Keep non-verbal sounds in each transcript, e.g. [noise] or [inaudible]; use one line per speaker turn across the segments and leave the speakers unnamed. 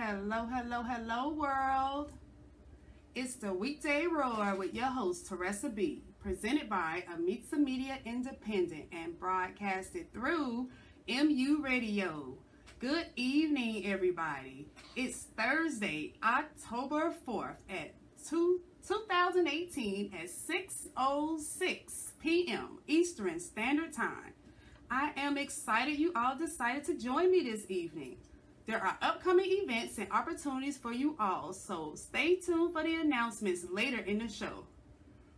Hello, hello, hello, world. It's the Weekday Roar with your host, Teresa B, presented by Amitza Media Independent and broadcasted through MU Radio. Good evening, everybody. It's Thursday, October 4th at 2, 2018 at 6.06 p.m. Eastern Standard Time. I am excited you all decided to join me this evening. There are upcoming events and opportunities for you all, so stay tuned for the announcements later in the show.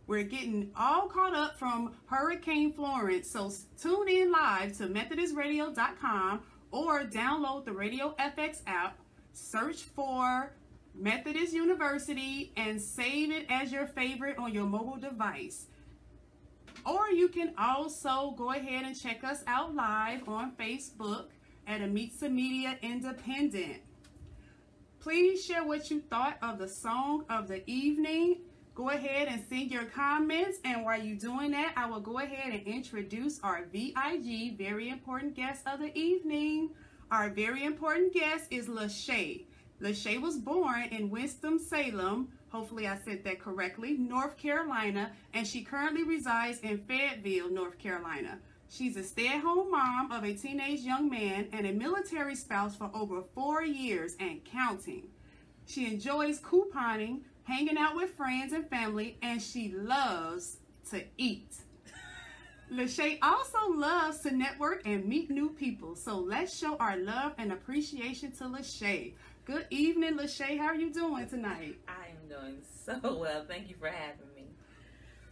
We're getting all caught up from Hurricane Florence, so tune in live to MethodistRadio.com or download the Radio FX app, search for Methodist University, and save it as your favorite on your mobile device. Or you can also go ahead and check us out live on Facebook at Amitza Media Independent. Please share what you thought of the song of the evening. Go ahead and send your comments. And while you're doing that, I will go ahead and introduce our VIG, very important guest of the evening. Our very important guest is Lashay. Lashay was born in Winston-Salem, hopefully I said that correctly, North Carolina, and she currently resides in Fayetteville, North Carolina. She's a stay-at-home mom of a teenage young man and a military spouse for over four years and counting. She enjoys couponing, hanging out with friends and family, and she loves to eat. [laughs] Lachey also loves to network and meet new people, so let's show our love and appreciation to Lachey. Good evening, Lachey. How are you doing tonight?
I am doing so well. Thank you for having me.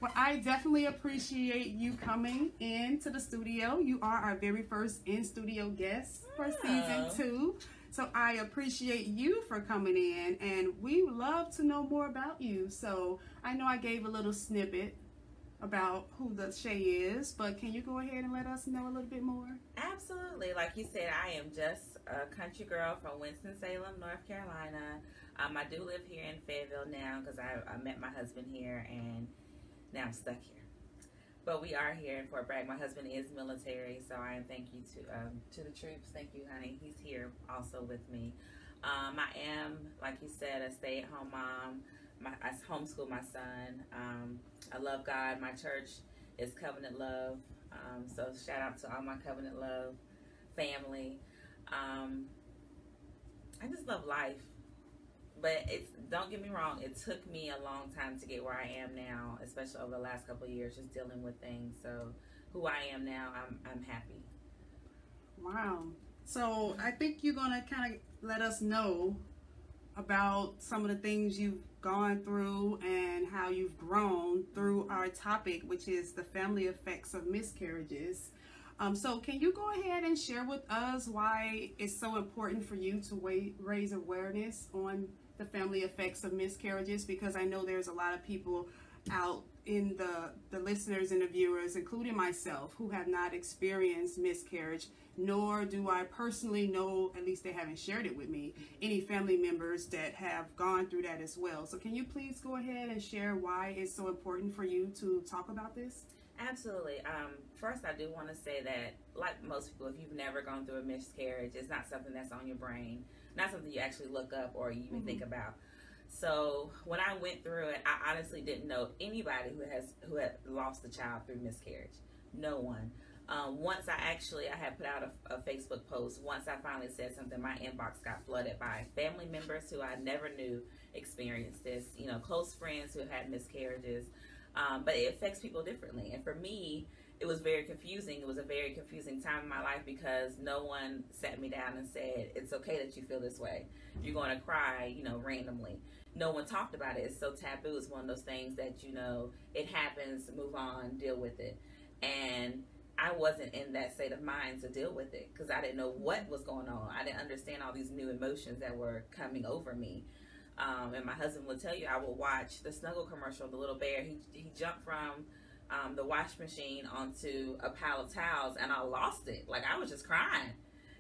Well, I definitely appreciate you coming into the studio. You are our very first in studio guest for season two. So I appreciate you for coming in, and we would love to know more about you. So I know I gave a little snippet about who the Shay is, but can you go ahead and let us know a little bit more?
Absolutely. Like you said, I am just a country girl from Winston-Salem, North Carolina. Um, I do live here in Fayetteville now because I, I met my husband here and now I'm stuck here. But we are here in Fort Bragg. My husband is military, so I am thank you to um, to the troops. Thank you, honey. He's here also with me. Um, I am, like you said, a stay-at-home mom. My, I homeschool my son. Um, I love God. My church is Covenant Love. Um, so shout out to all my Covenant Love family. Um, I just love life. But it's don't get me wrong, it took me a long time to get where I am now, especially over the last couple of years, just dealing with things. So who I am now, I'm I'm happy.
Wow. So I think you're going to kind of let us know about some of the things you've gone through and how you've grown through our topic, which is the family effects of miscarriages. Um, so can you go ahead and share with us why it's so important for you to wa- raise awareness on the family effects of miscarriages? Because I know there's a lot of people out in the the listeners and the viewers, including myself, who have not experienced miscarriage, nor do I personally know, at least they haven't shared it with me, any family members that have gone through that as well. So can you please go ahead and share why it's so important for you to talk about this?
Absolutely. Um, first, I do want to say that, like most people, if you've never gone through a miscarriage, it's not something that's on your brain, not something you actually look up or even
Mhm.
think about. So when I went through it, I honestly didn't know anybody who has who had lost a child through miscarriage. No one. Um, once I actually I had put out a, a Facebook post. Once I finally said something, my inbox got flooded by family members who I never knew experienced this. You know, close friends who had miscarriages. Um, but it affects people differently. And for me, it was very confusing. It was a very confusing time in my life because no one sat me down and said, it's okay that you feel this way. You're going to cry, you know, randomly. No one talked about it. It's so taboo. It's one of those things that, you know, it happens, move on, deal with it. And I wasn't in that state of mind to deal with it because I didn't know what was going on. I didn't understand all these new emotions that were coming over me. Um, and my husband will tell you, I will watch the Snuggle commercial, the little bear. He, he jumped from um, the wash machine onto a pile of towels, and I lost it. Like I was just crying,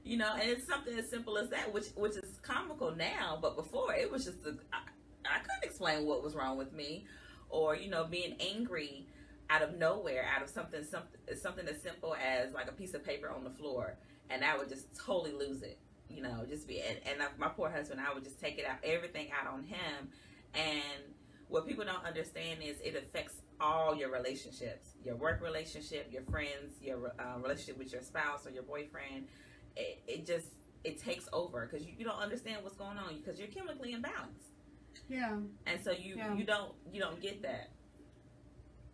you know. And it's something as simple as that, which which is comical now, but before it was just a, I, I couldn't explain what was wrong with me, or you know, being angry out of nowhere, out of something something something as simple as like a piece of paper on the floor, and I would just totally lose it you know, just be and, and my poor husband, I would just take it out, everything out on him, and what people don't understand is it affects all your relationships, your work relationship, your friends, your uh, relationship with your spouse or your boyfriend. It, it just it takes over because you, you don't understand what's going on because you're chemically imbalanced.
Yeah.
And so you
Yeah.
you don't you don't get that.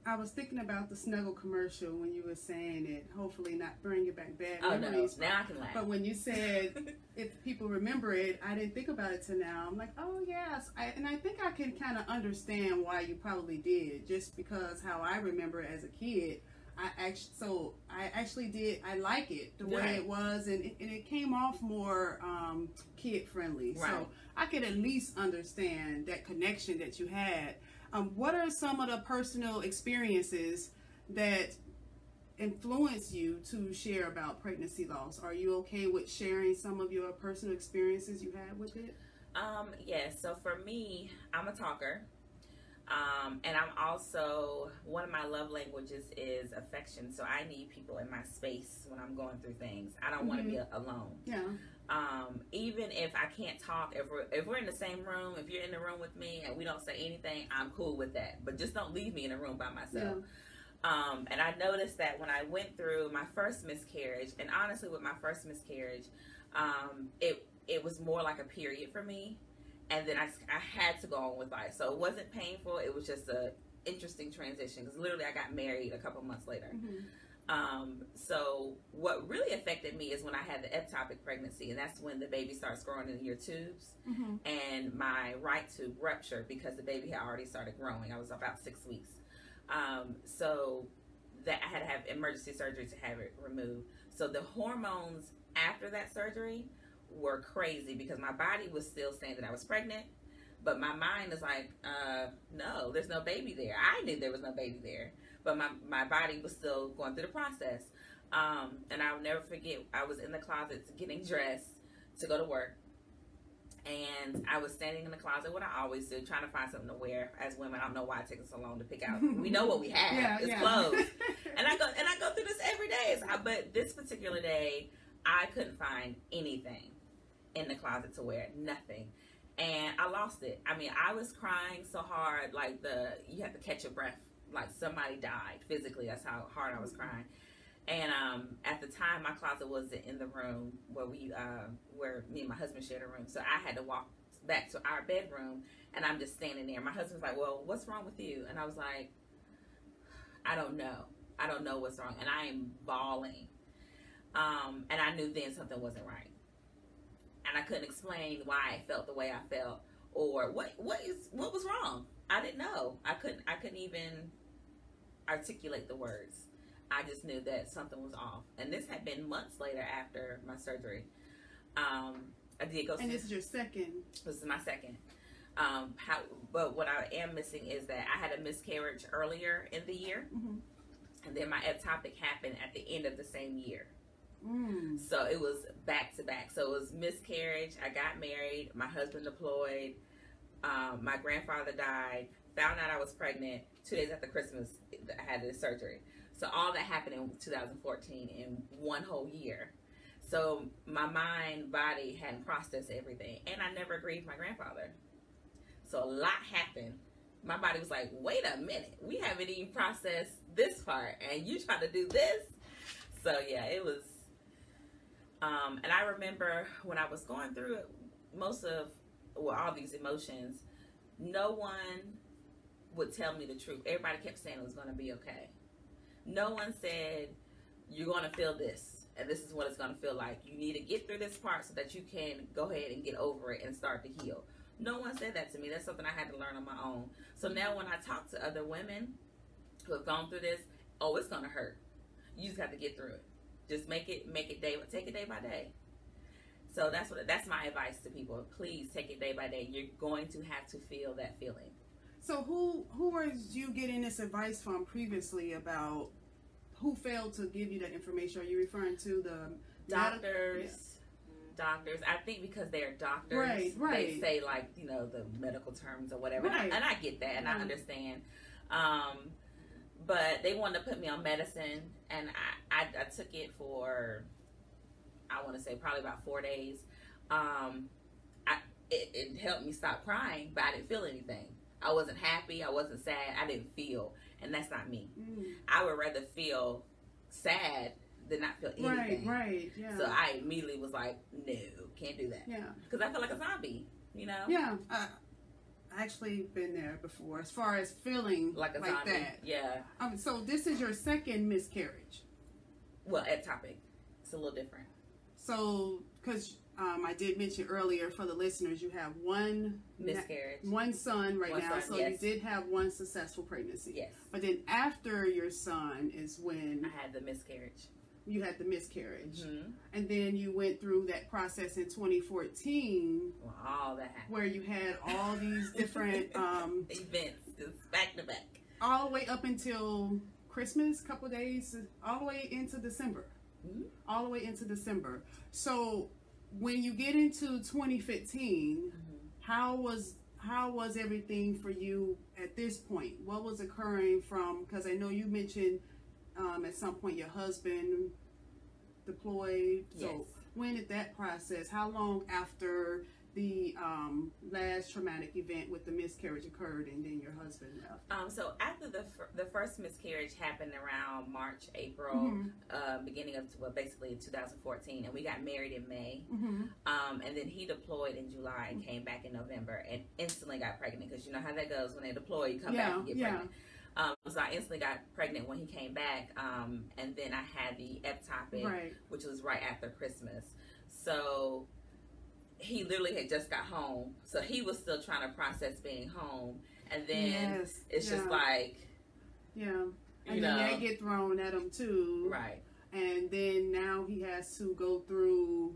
I was thinking about the Snuggle commercial when you were saying it. Hopefully, not bringing back bad
Oh no! Now I can laugh.
But when you said [laughs] if people remember it, I didn't think about it till now. I'm like, oh yes, I, and I think I can kind of understand why you probably did, just because how I remember it as a kid. I actually, so I actually did. I like it the way
Right.
it was, and it, and it came off more um, kid friendly.
Right.
So I could at least understand that connection that you had. Um, what are some of the personal experiences that influence you to share about pregnancy loss? Are you okay with sharing some of your personal experiences you had with it?
Um, yes. So for me, I'm a talker. Um, and I'm also one of my love languages is affection. So I need people in my space when I'm going through things. I don't want to be alone.
Yeah.
Um, even if I can't talk, if we're if we're in the same room, if you're in the room with me and we don't say anything, I'm cool with that. But just don't leave me in a room by myself. Um, and I noticed that when I went through my first miscarriage, and honestly, with my first miscarriage, um, it it was more like a period for me, and then I, I had to go on with life. So it wasn't painful. It was just a interesting transition because literally I got married a couple months later.
Mhm.
Um, so what really affected me is when I had the ectopic pregnancy, and that's when the baby starts growing in your tubes,
Mhm.
and my right tube ruptured because the baby had already started growing. I was about six weeks. Um, so that I had to have emergency surgery to have it removed. So the hormones after that surgery were crazy because my body was still saying that I was pregnant, but my mind is like, uh, no, there's no baby there. I knew there was no baby there, but my, my body was still going through the process. Um, and I'll never forget, I was in the closet getting dressed to go to work. And I was standing in the closet, what I always do, trying to find something to wear. As women, I don't know why it takes us so long to pick out. [laughs] We know what we have.
Yeah,
it's
yeah.
clothes [laughs] and I go and I go through this every day. It's- I- but this particular day, I couldn't find anything in the closet to wear, nothing, and I lost it. I mean, I was crying so hard, like the you have to catch your breath, like somebody died physically. That's how hard I was crying. And um, at the time, my closet wasn't in the room where we, uh, where me and my husband shared a room. So I had to walk back to our bedroom, and I'm just standing there. My husband's like, "Well, what's wrong with you?" And I was like, "I don't know. I don't know what's wrong." And I am bawling. Um, and I knew then something wasn't right, and I couldn't explain why I felt the way I felt or what what is what was wrong. I didn't know. I couldn't. I couldn't even articulate the words. I just knew that something was off, and this had been months later after my surgery. Um, I did go.
And this is your second.
This is my second. Um, how, but what I am missing is that I had a miscarriage earlier in the year,
Mhm.
and then my ectopic happened at the end of the same year.
Mm.
So it was back to back. So it was miscarriage. I got married. My husband deployed. Um, my grandfather died. Found out I was pregnant two days after Christmas. I had the surgery. So all that happened in 2014 in one whole year. So my mind, body hadn't processed everything, and I never grieved my grandfather. So a lot happened. My body was like, "Wait a minute, we haven't even processed this part, and you try to do this." So yeah, it was um, and I remember when I was going through it, most of well, all these emotions, no one would tell me the truth. Everybody kept saying it was going to be okay. No one said you're going to feel this, and this is what it's going to feel like. You need to get through this part so that you can go ahead and get over it and start to heal. No one said that to me. That's something I had to learn on my own. So now when I talk to other women who have gone through this, oh, it's going to hurt. You just have to get through it just make it make it day take it day by day so that's what that's my advice to people please take it day by day you're going to have to feel that feeling
So who who was you getting this advice from previously about who failed to give you that information? Are you referring to the
doctors doctors i think because they're doctors
Right, right.
they say like you know the medical terms or whatever
Right.
and, I, and I get that and i understand um but they wanted to put me on medicine and i i, I took it for i want to say probably about four days um, I it, it helped me stop crying, but I didn't feel anything. I wasn't happy. I wasn't sad. I didn't feel, and that's not me.
Mm.
I would rather feel sad than not feel anything.
Right, right, yeah.
So I immediately was like, no, can't do that.
yeah.
Because I feel like a zombie, you know?
Yeah, I I actually been there before as far as feeling
Like a
like
zombie.
that.
Yeah.
Um, so this is your second miscarriage.
Well, ectopic. It's a little different.
So, because um, I did mention earlier for the listeners, you have one
Miscarriage.
one son right
One
now.
son,
so
yes.
you did have one successful pregnancy.
Yes.
But then after your son is when
I had the miscarriage.
you had the miscarriage,
hmm
and then you went through that process in 2014
Well, all that happened.
where you had all these different [laughs] um,
Events. Back to back.
all the way up until Christmas, couple days, all the way into December.
Mhm.
All the way into December. So when you get into 2015,
Mhm.
how was how was everything for you at this point? What was occurring from? Because I know you mentioned um, at some point your husband deployed. So when did that process? How long after the um, last traumatic event with the miscarriage occurred, and then your husband left?
Um, so after the fir- the first miscarriage happened around March, April,
Mhm.
uh, beginning of well, basically in 2014, and we got married in May.
Mm-hmm.
Um, and then he deployed in July and came back in November and instantly got pregnant because you know how that goes when they deploy, you come back
Yeah,
and get
yeah.
pregnant. Um, so I instantly got pregnant when he came back, um, and then I had the ectopic,
Right.
which was right after Christmas. So he literally had just got home, so he was still trying to process being home, and then
yes.
it's just like
yeah.
you
And
know,
they get thrown at him too.
right,
And then now he has to go through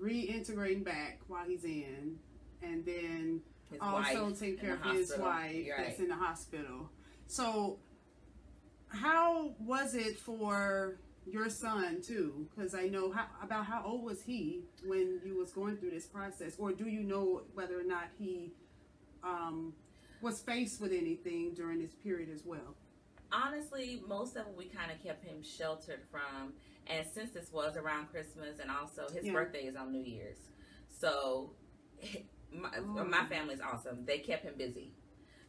reintegrating back while he's in, and then
his
also take care of his
hospital.
wife
You're
that's in the hospital. So, how was it for your son too? Because I know how about how old was he when you was going through this process, or do you know whether or not he um, was faced with anything during this period as well?
honestly, most of it we kind of kept him sheltered from. And since this was around Christmas, and also his
Yeah.
birthday is on New Year's, so [laughs] my,
Oh.
my family's awesome. They kept him busy,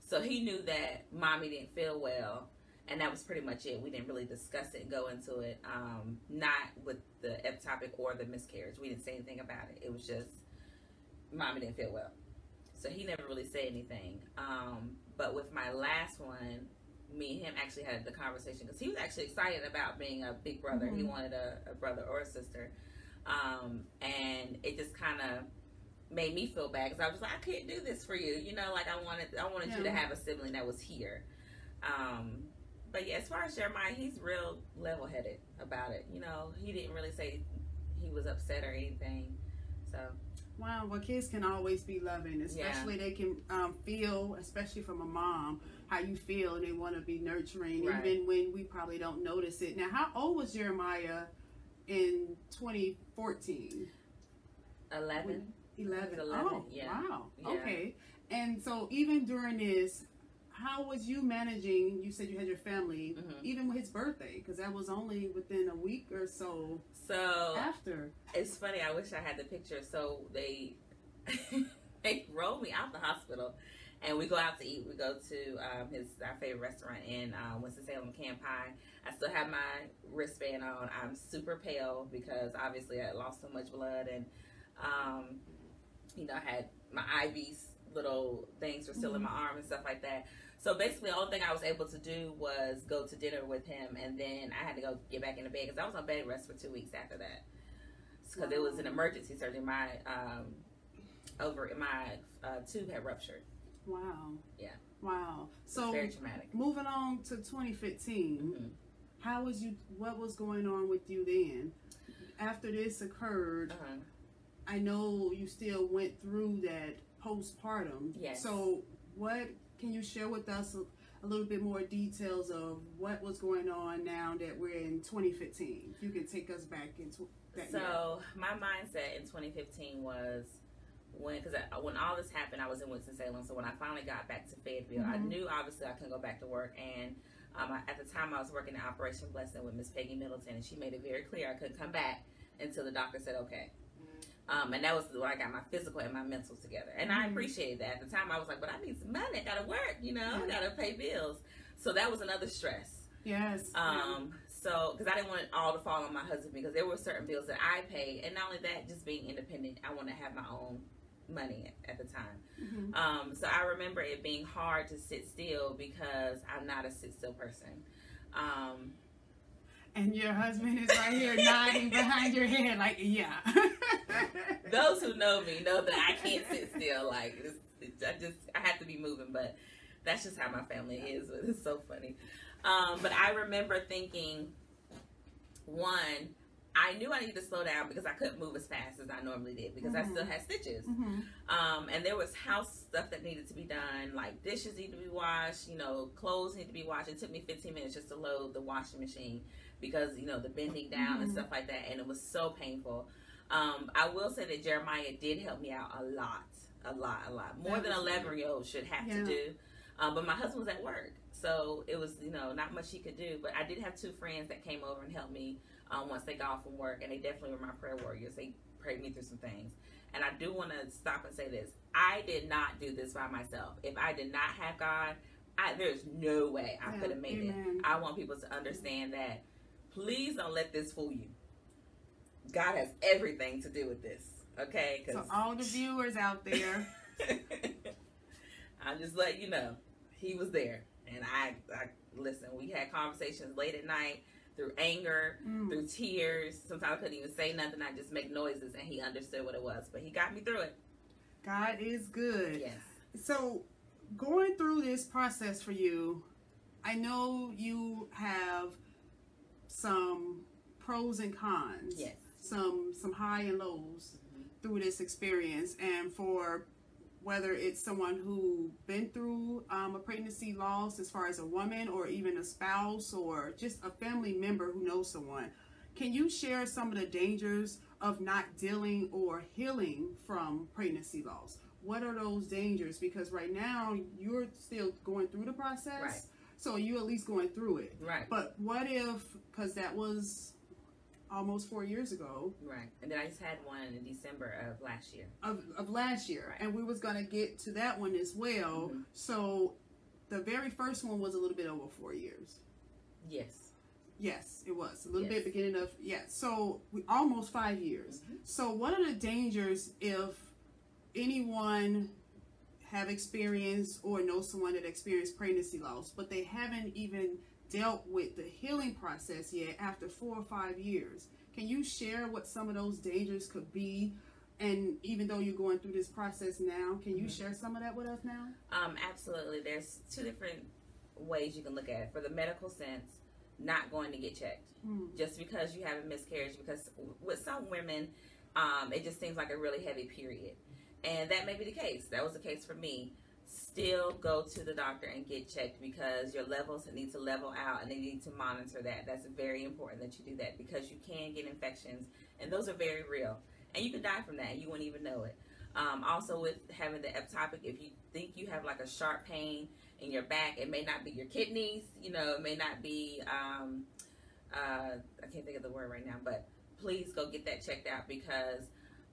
so he knew that mommy didn't feel well, and that was pretty much it. We didn't really discuss it, and go into it, um, not with the ectopic or the miscarriage. We didn't say anything about it. It was just mommy didn't feel well, so he never really said anything. Um, but with my last one, me and him actually had the conversation because he was actually excited about being a big brother. He
Mhm.
wanted a, a brother or a sister, um, and it just kind of made me feel bad because I was like, I can't do this for you. You know, like I wanted, I wanted you to have a sibling that was here. Um, but yeah, as far as Jeremiah, he's real level headed about it. You know, he didn't really say he was upset or anything. So
Wow, well, kids can always be loving, especially they can um, feel, especially from a mom, how you feel, and they want to be nurturing,
Right.
even when we probably don't notice it. Now, how old was Jeremiah in 2014?
eleven.
11.
11,
oh,
yeah.
wow.
Yeah.
Okay. And so, even during this, how was you managing? You said you had your family,
Mhm.
even with his birthday, because that was only within a week or so
So
after.
It's funny. I wish I had the picture. So they [laughs] they rolled me out the hospital, and we go out to eat. We go to um, his our favorite restaurant in uh, Winston Salem, Camp High. I still have my wristband on. I'm super pale because obviously I lost so much blood, and um, you know I had my IVs little things were still in my arm and stuff like that. So basically, the only thing I was able to do was go to dinner with him, and then I had to go get back into bed because I was on bed rest for two weeks after that. Because it was an emergency surgery. My um, over my uh, tube had ruptured.
Wow.
Yeah.
Wow.
So very traumatic.
moving on to 2015.
Mhm.
How was you? What was going on with you then? After this occurred,
Uh-huh.
I know you still went through that postpartum.
Yes.
So, what can you share with us a, little bit more details of what was going on now that we're in 2015? If you can take us back into that year.
So my mindset in 2015 was when because when all this happened, I was in Winston Salem. So when I finally got back to Fayetteville, I
Mhm.
knew obviously I couldn't go back to work. And um, I, at the time, I was working at Operation Blessing with Miss Peggy Middleton, and she made it very clear I couldn't come back until the doctor said okay. Um, and that was when I got my physical and my mental together. And I
Mhm.
appreciated that. At the time, I was like, but I need some money. I got to work, you know, I got to pay bills. So that was another stress.
Yes.
Um, so, because I didn't want it all to fall on my husband because there were certain bills that I paid. And not only that, just being independent, I want to have my own money at, the time.
Mhm.
Um, so I remember it being hard to sit still because I'm not a sit still person. Um,
And your husband is right here nodding behind your head, like, yeah. [laughs]
those who know me know that I can't sit still. Like it's, it's, I just I have to be moving, but that's just how my family is. But it's so funny. Um, but I remember thinking, one, I knew I needed to slow down because I couldn't move as fast as I normally did because I
Mhm.
still had stitches.
Mhm.
Um, and there was house stuff that needed to be done, like dishes need to be washed, you know, clothes need to be washed. It took me 15 minutes just to load the washing machine because, you know, the bending down and
Mhm.
stuff like that. And it was so painful. Um, I will say that Jeremiah did help me out a lot, a lot, a lot. More
That
than
was
11 year old should have
Yeah.
to do. Um, but my husband was at work. So it was, you know, not much he could do. But I did have two friends that came over and helped me um, once they got off from work. And they definitely were my prayer warriors. They prayed me through some things. And I do want to stop and say this. I did not do this by myself. If I did not have God, I, there's no way I
Yeah,
could have made
amen.
it. I want people to understand that. Please don't let this fool you. God has everything to do with this. Okay?
So all the viewers out there, [laughs]
I'll just let you know he was there, and I, I listen. We had conversations late at night through anger,
mm,
through tears. Sometimes I couldn't even say nothing. I just make noises, and he understood what it was. But he got me through it.
God is good.
Yes.
So, going through this process for you, I know you have some pros and cons.
Yes.
Some some high and lows through this experience, and for whether it's someone who been through um, a pregnancy loss, as far as a woman, or even a spouse, or just a family member who knows someone, can you share some of the dangers of not dealing or healing from pregnancy loss? What are those dangers? Because right now you're still going through the process,
Right.
So you at least going through it.
Right.
But what if, because that was almost four years ago
Right. And then I just had one in December of last year.
of, of last year,
Right.
and we was gonna get to that one as well.
Mhm.
So the very first one was a little bit over four years.
Yes.
Yes, it was a little
Yes.
bit beginning of yeah. So we almost five years.
Mhm.
So what are the dangers if anyone have experienced or know someone that experienced pregnancy loss, but they haven't even dealt with the healing process yet after four or five years? Can you share what some of those dangers could be? And even though you're going through this process now, can you
Mhm.
share some of that with us now?
Um, absolutely. There's two different ways you can look at it. For the medical sense, not going to get checked.
Hmm.
just because you have a miscarriage because with some women um, it just seems like a really heavy period and that may be the case. That was the case for me. Still go to the doctor and get checked because your levels need to level out and they need to monitor that. That's very important that you do that because you can get infections and those are very real. And you can die from that. You wouldn't even know it. Um, also with having the ectopic if you think you have like a sharp pain in your back it may not be your kidneys you know it may not be um, uh, I can't think of the word right now, but please go get that checked out because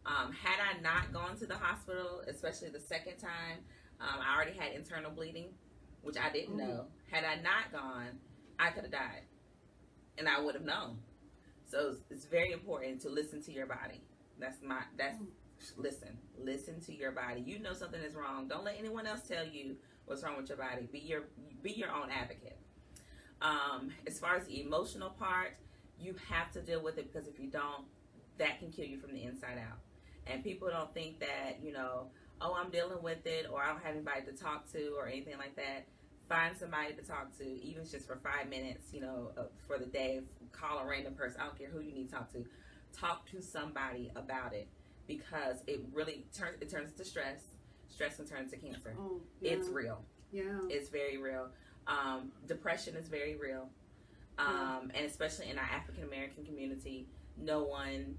um, had I not gone to the hospital, especially the second time, um, I already had internal bleeding, which I didn't
Ooh.
know. Had I not gone, I could have died, and I would have known. So it's, it's very important to listen to your body. That's my that's listen, listen to your body. You know something is wrong. Don't let anyone else tell you what's wrong with your body. Be your be your own advocate. Um, as far as the emotional part, you have to deal with it because if you don't, that can kill you from the inside out. And people don't think that, you know, oh, I'm dealing with it or I don't have anybody to talk to or anything like that. Find somebody to talk to, even just for five minutes, you know, uh, for the day. Call a random person. I don't care who you need to talk to. Talk to somebody about it because it really turns it turns to stress. Stress can turn into cancer.
Oh, yeah.
It's real.
yeah.
It's very real. Um, depression is very real. Um, and especially in our African American community, no one,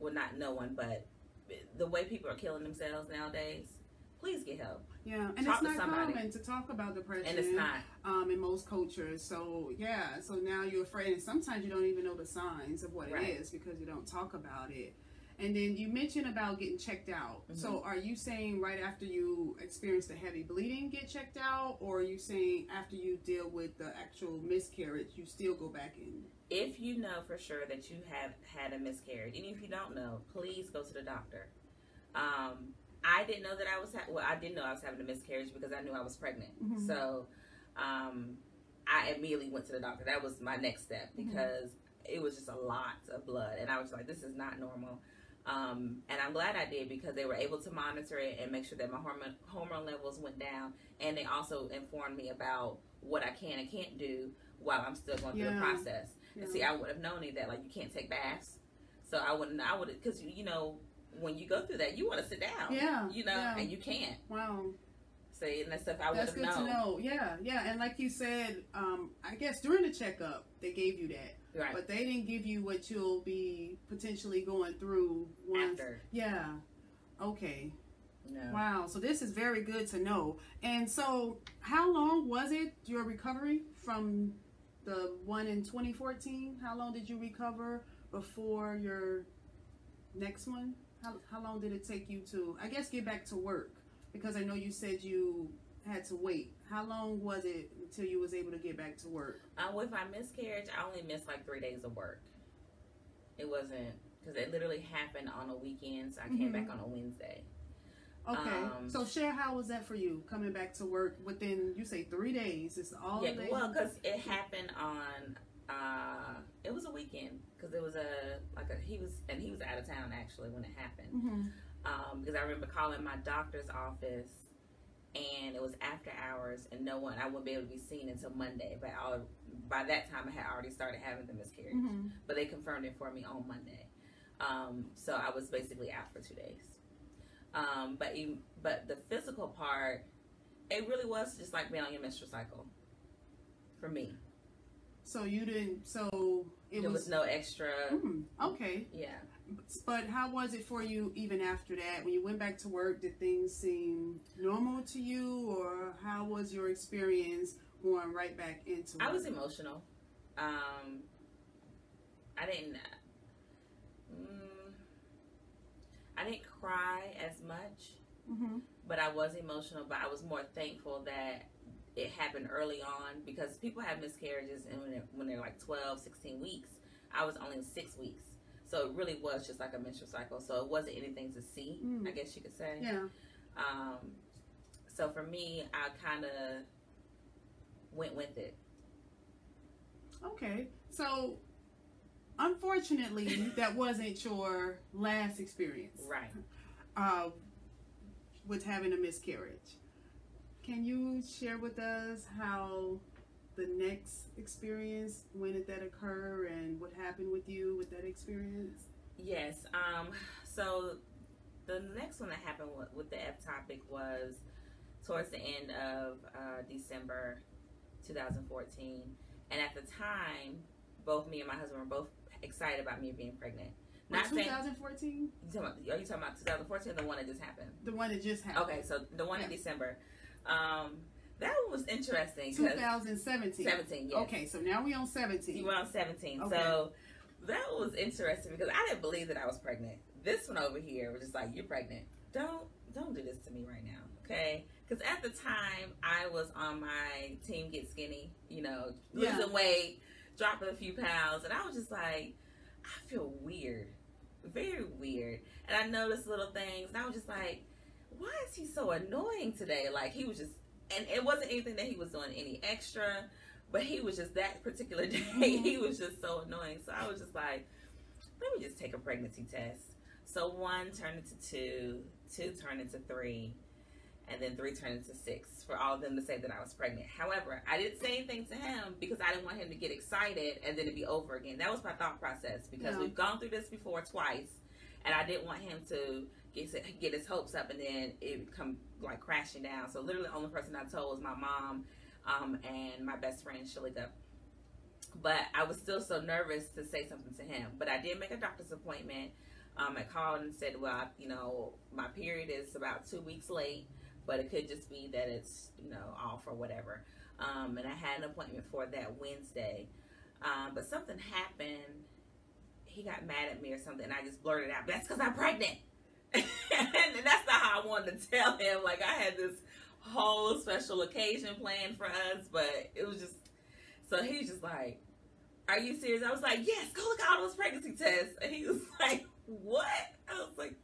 well, not no one, but the way people are killing themselves nowadays, please get help.
Yeah, and
Talk
it's not common to talk about depression.
And it's not.
um, in most cultures. So yeah, so now you're afraid, and sometimes you don't even know the signs of what
Right.
it is because you don't talk about it. And then you mentioned about getting checked out.
Mhm.
So are you saying right after you experience the heavy bleeding, get checked out, or are you saying after you deal with the actual miscarriage, you still go back in?
If you know for sure that you have had a miscarriage, and if you don't know, please go to the doctor. Um, I didn't know that I was ha- well. I didn't know I was having a miscarriage because I knew I was pregnant.
Mhm.
So, um, I immediately went to the doctor. That was my next step
Mhm.
because it was just a lot of blood, and I was like, "This is not normal." Um, and I'm glad I did because they were able to monitor it and make sure that my hormone hormone levels went down, and they also informed me about what I can and can't do while I'm still going through the process. And see, I would have known that. Like, you can't take baths, so I wouldn't. I would because you know when you go through that, you want to sit down.
Yeah,
You know,
yeah.
and you can't.
Wow.
See, and that stuff I would
That's
have
good
known.
to know. Yeah, yeah. And like you said, um, I guess during the checkup, they gave you that.
Right.
But they didn't give you what you'll be potentially going through once.
After.
Yeah. Okay.
No.
Wow. So this is very good to know. And so, how long was it your recovery from the one in 2014? How long did you recover before your next one? How, how long did it take you to, I guess, get back to work? Because I know you said you had to wait. How long was it until you was able to get back to work?
Uh, with my miscarriage, I only missed like three days of work. It wasn't because it literally happened on a weekend, so I came
Mhm.
back on a Wednesday.
Okay.
Um,
so share how was that for you coming back to work within you say three days? It's all
yeah,
days.
well, because it happened on. Uh, it was a weekend because it was a like a he was and he was out of town actually when it happened.
hmm
um, because I remember calling my doctor's office and it was after hours and no one I wouldn't be able to be seen until Monday. But all, by that time I had already started having the miscarriage.
hmm
But they confirmed it for me on Monday. Um, so I was basically out for two days. Um, but you, but the physical part, it really was just like being on your menstrual cycle. For me,
So you didn't. So it
there
was.
was no extra.
Mm, okay.
Yeah,
But how was it for you even after that? When you went back to work, did things seem normal to you, or how was your experience going right back into?
I was emotional. Um, I didn't. Mm, I didn't cry as much,
Mhm.
but I was emotional. But I was more thankful that it happened early on because people have miscarriages and when they're, when they're like 12, 16 weeks. I was only six weeks. So it really was just like a menstrual cycle. So it wasn't anything to see,
Mm.
I guess you could say.
Yeah.
Um, so for me, I kind of went with it.
Okay. So, unfortunately, that wasn't your last experience
Right.
uh, with having a miscarriage. Can you share with us how the next experience, when did that occur, and what happened with you with that experience?
Yes. Um. So the next one that happened with, with the ectopic was towards the end of uh, December 2014, and at the time, both me and my husband were both excited about me being pregnant. Not
2014,
You talking about, are you talking about 2014, the one that just happened?
the one that just happened.
Okay, so the one in December. Um, that one was interesting.
2017.
17. Yes.
Okay, so now we on 17.
You went on 17.
Okay.
So that was interesting because I didn't believe that I was pregnant. This one over here was just like, "You're pregnant. Don't don't do this to me right now, okay?" Because at the time I was on my team get skinny, you know,
Yeah.
losing weight, dropping a few pounds, and I was just like, I feel weird, very weird. And I noticed little things, and I was just like, why is he so annoying today? Like he was just, and it wasn't anything that he was doing any extra but he was just that particular [laughs] day he was just so annoying so i was just like let me just take a pregnancy test so one turned into two two turned into three and then three turned into six for all of them to say that i was pregnant however i didn't say anything to him because i didn't want him to get excited and then it'd be over again that was my thought process because we've gone through this before twice and i didn't want him to get, get his hopes up and then it would come like crashing down so literally the only person i told was my mom um, and my best friend Shalika. But I was still so nervous to say something to him. But I did make a doctor's appointment. Um, I called and said, well, I, you know, my period is about two weeks late, but it could just be that it's, you know, off or whatever. Um, and I had an appointment for that Wednesday. Um, but something happened. he got mad at me or something. And I just blurted out, "That's because I'm pregnant." [laughs] and that's not how I wanted to tell him. Like I had this whole special occasion planned for us, but it was just so he's just like, "Are you serious?" I was like, "Yes, go look at all those pregnancy tests." And he was [laughs] like, "What?" I was like,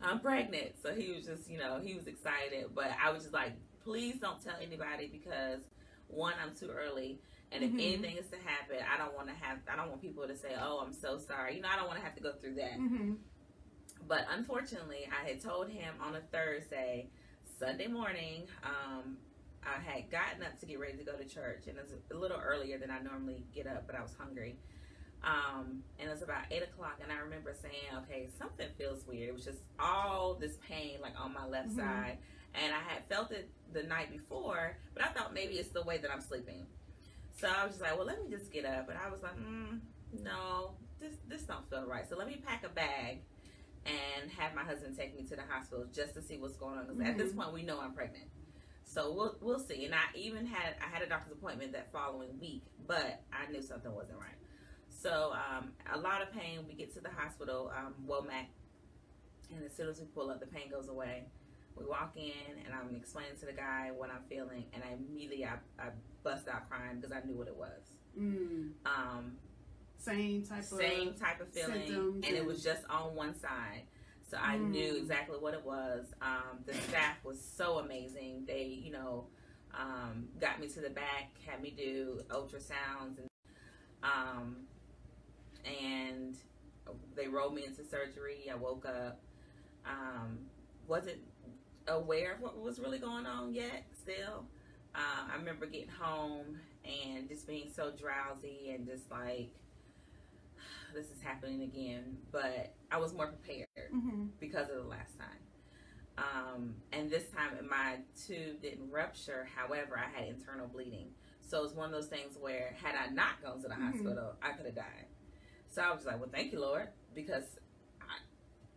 "I'm pregnant." So he was just, you know, he was excited, but I was just like, "Please don't tell anybody because one, I'm too early." And if
Mhm.
anything is to happen, I don't want to have, I don't want people to say, "Oh, I'm so sorry." You know, I don't want to have to go through that.
Mm-hmm.
But unfortunately, I had told him on a Thursday, Sunday morning, um, I had gotten up to get ready to go to church, and it was a little earlier than I normally get up, but I was hungry. Um, and it was about eight o'clock, and I remember saying, "Okay, something feels weird." It was just all this pain, like on my left
Mhm.
side, and I had felt it the night before, but I thought maybe it's the way that I'm sleeping. So I was just like, "Well, let me just get up," and I was like, mm, "No, this this don't feel right." So let me pack a bag and have my husband take me to the hospital just to see what's going on. Because at this
Mhm.
point, we know I'm pregnant, so we'll we'll see. And I even had I had a doctor's appointment that following week, but I knew something wasn't right. So um, a lot of pain. We get to the hospital, um, Womack, and as soon as we pull up, the pain goes away. We walk in, and I'm explaining to the guy what I'm feeling, and I immediately I, I bust out crying because I knew what it was.
Mm.
Um,
Same type
same
of.
type of feeling,
symptoms
and it was just on one side. So I
Mm.
knew exactly what it was. Um, the staff was so amazing. They, you know, um, got me to the back, had me do ultrasounds, and um, and they rolled me into surgery. I woke up. Um, wasn't aware of what was really going on yet. Still, uh, I remember getting home and just being so drowsy and just like [sighs] this is happening again. But I was more prepared
Mm-hmm.
because of the last time. Um, and this time my tube didn't rupture. However, I had internal bleeding. So it's one of those things where had I not gone to the
Mhm.
hospital, I could have died. So I was like, well, thank you, Lord, because I,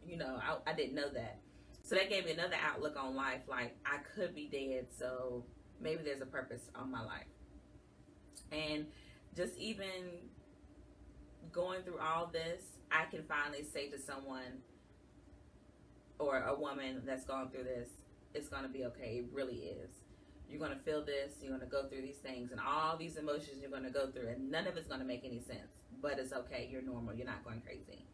you know, I, I didn't know that. So that gave me another outlook on life. Like I could be dead, so maybe there's a purpose on my life. And just even going through all this, I can finally say to someone or a woman that's gone through this, it's going to be okay. It really is. You're going to feel this, you're going to go through these things, and all these emotions you're going to go through, and none of it's going to make any sense. But it's okay. You're normal. You're not going crazy.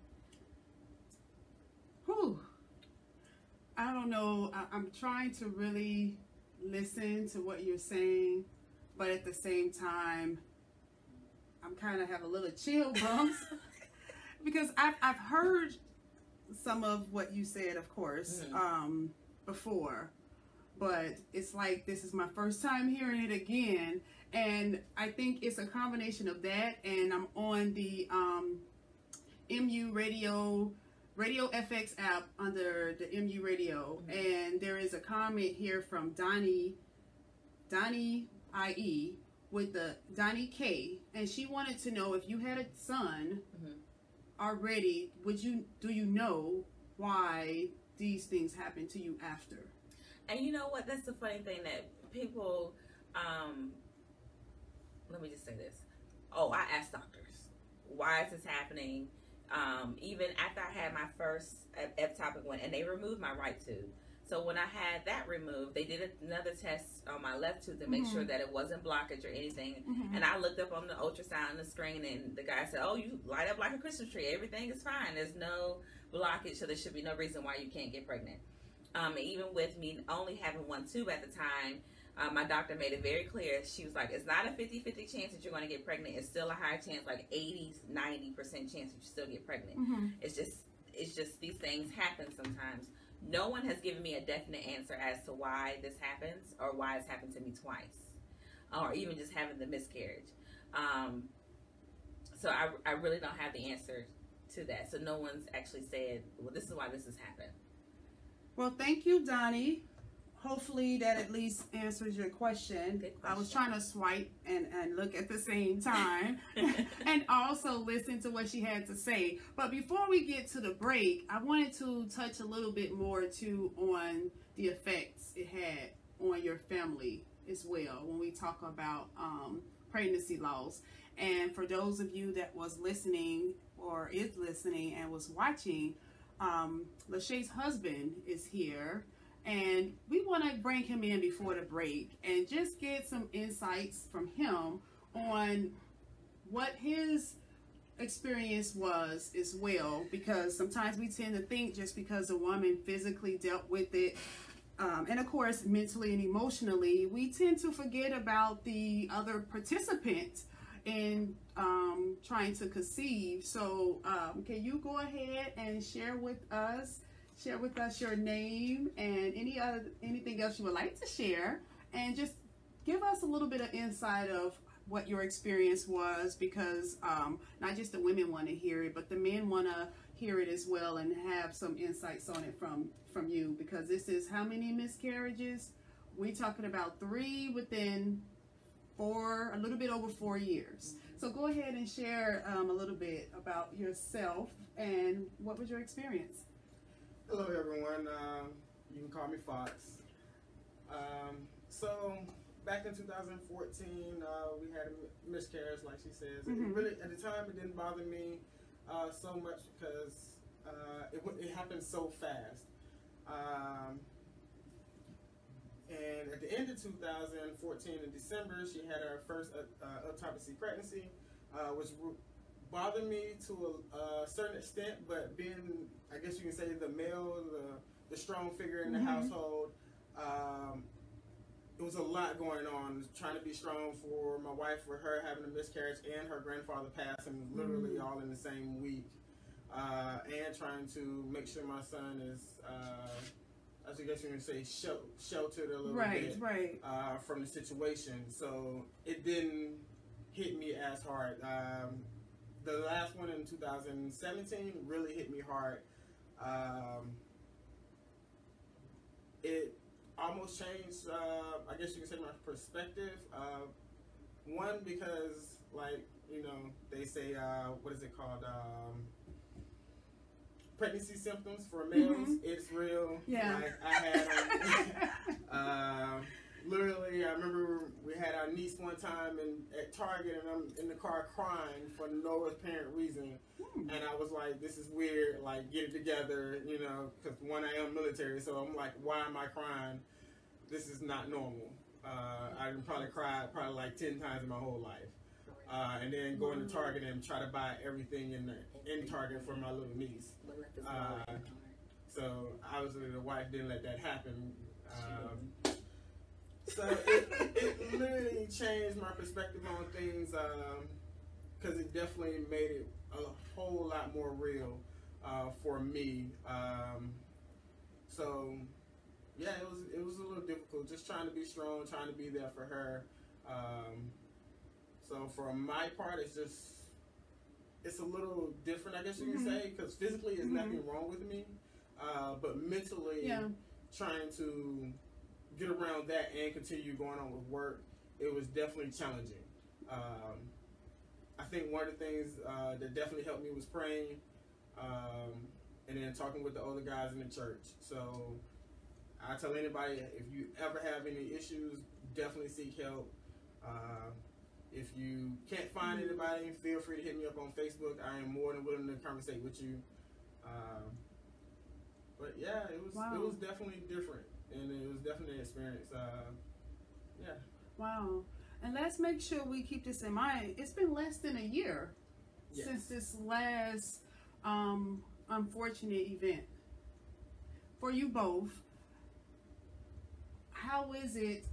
Whew. I don't know. I, I'm trying to really listen to what you're saying, but at the same time, I'm kind of have a little chill bumps [laughs] because I've I've heard some of what you said, of course,
Mhm.
um, before, but it's like this is my first time hearing it again, and I think it's a combination of that, and I'm on the um, MU Radio Radio FX app under the MU Radio, and there is a comment here from Donnie, Donnie IE with the Donnie K, and she wanted to know if you had a son
Mhm.
already, would you do you know why these things happen to you after?
And you know what? That's the funny thing that people. Um, let me just say this. Oh, I asked doctors, why is this happening? Um, even after I had my first ectopic one, and they removed my right tooth. So when I had that removed, they did another test on my left tooth to make
Mhm.
sure that it wasn't blockage or anything.
Mm-hmm.
And I looked up on the ultrasound on the screen, and the guy said, "Oh, you light up like a Christmas tree. Everything is fine. There's no blockage, so there should be no reason why you can't get pregnant." Um, even with me only having one tube at the time, uh, my doctor made it very clear. She was like, "It's not a 50-50 chance that you're going to get pregnant. It's still a high chance, like 80, 90 percent chance that you still get pregnant.
Mm-hmm.
It's just, it's just these things happen sometimes." No one has given me a definite answer as to why this happens or why it's happened to me twice, or even just having the miscarriage. Um, so I, I really don't have the answer to that. So no one's actually said, well, this is why this has happened.
Well, thank you, Donnie. Hopefully that at least answers your question.
Good
I was trying to swipe and, and look at the same time [laughs] and also listen to what she had to say. But before we get to the break, I wanted to touch a little bit more too on the effects it had on your family as well when we talk about um, pregnancy loss. And for those of you that was listening or is listening and was watching, um, Lachey's husband is here, and we want to bring him in before the break and just get some insights from him on what his experience was as well because sometimes we tend to think just because a woman physically dealt with it um, and of course mentally and emotionally we tend to forget about the other participants in um, trying to conceive. So um, can you go ahead and share with us share with us your name and any other anything else you would like to share and just give us a little bit of insight of what your experience was because um, not just the women want to hear it, but the men want to hear it as well and have some insights on it from from you because this is how many miscarriages? We talking about three within four, a little bit over four years. So go ahead and share um, a little bit about yourself and what was your experience.
Hello, everyone. Um, you can call me Fox. Um, so back in 2014, uh, we had a miscarriage, like she says.
Mhm.
Really, at the time, it didn't bother me uh, so much because uh, it, w- it happened so fast. Um, and at the end of 2014, in December, she had her first uh, uh, ectopic pregnancy, uh, which bothered me to a, a certain extent. But being, I guess you can say, the male, the the strong figure in the
Mhm.
household, um, it was a lot going on. Trying to be strong for my wife, for her having a miscarriage, and her grandfather passing literally
Mm.
all in the same week, uh, and trying to make sure my son is, uh, as I guess you can say, shel- sheltered a little
Right,
bit
right.
uh, from the situation. So it didn't hit me as hard. Um, the last one in 2017 really hit me hard. Um, it almost changed, uh, I guess you could say, my perspective. Uh, one, because, like, you know, they say, uh, what is it called? Um, pregnancy symptoms for males.
Mhm.
It's real.
Yeah.
Like, I had [laughs] [laughs] um, literally, I remember we had our niece one time in, at Target, and I'm in the car crying for no apparent reason.
Hmm.
And I was like, this is weird, like, get it together, you know, because one, I am military, so I'm like, why am I crying? This is not normal. Uh, I probably cried probably like 10 times in my whole life. Uh, and then going to Target and try to buy everything in the, in Target for my little niece.
We'll let this
Uh. So obviously the wife didn't let that happen. Um, so it, it literally changed my perspective on things because it definitely made it a whole lot more real uh, for me. Um, so yeah, it was it was a little difficult just trying to be strong, trying to be there for her. Um, so for my part, it's just it's a little different, I guess you
Mhm.
can say, because physically, there's
Mhm.
nothing wrong with me, uh, but mentally,
Yeah.
trying to get around that and continue going on with work, it was definitely challenging. Um, I think one of the things uh, that definitely helped me was praying, um, and then talking with the older guys in the church. So I tell anybody if you ever have any issues, definitely seek help. Uh, if you can't find anybody, feel free to hit me up on Facebook. I am more than willing to conversate with you. Um, but yeah, it was
Wow.
it was definitely different, and it was definitely an experience. Uh, yeah.
Wow. And let's make sure we keep this in mind. It's been less than a year
Yes.
since this last um, unfortunate event for you both. How is it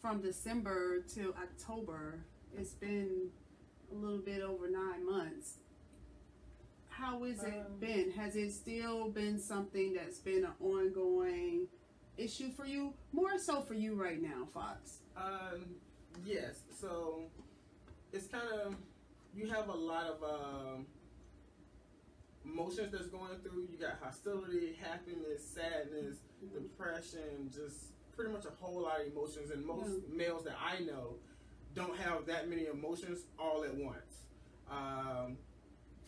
from December to October? It's been a little bit over nine months. How has it
Um,
been? Has it still been something that's been an ongoing issue for you? More so for you right now, Fox.
Um, yes. So it's kind of you have a lot of um, emotions that's going through. You got hostility, happiness, sadness, depression, just pretty much a whole lot of emotions. And most males that I know don't have that many emotions all at once. Um,